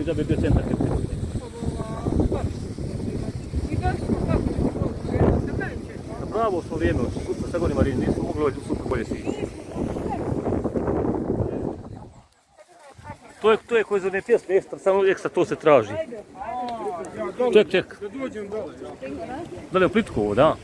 i da bi bio centar kad se bude. Bravo, smo vrijeme, sutra sa gori Marini, nismo mogli ovaj sutra bolje si. To je, to je koji zove pjesme, ekstra, samo ekstra to se traži. Ček, ček. Da li je plitko ovo. Da.